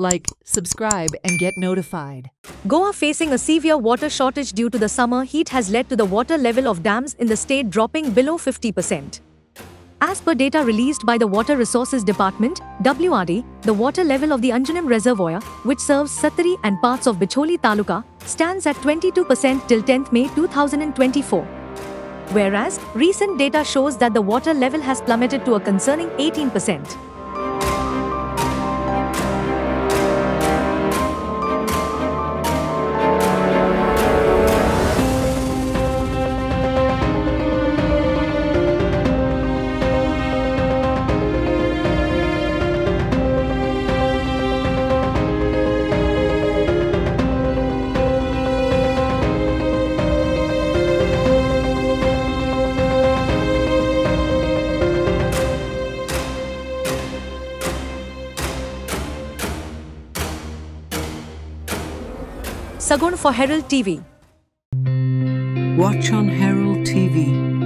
Like, subscribe, and get notified. Goa facing a severe water shortage due to the summer heat has led to the water level of dams in the state dropping below 50%. As per data released by the Water Resources Department, WRD, the water level of the Anjunem Reservoir, which serves Sattari and parts of Bicholi Taluka, stands at 22% till 10th May 2024. Whereas, recent data shows that the water level has plummeted to a concerning 18%. Sagun for Herald TV. Watch on Herald TV.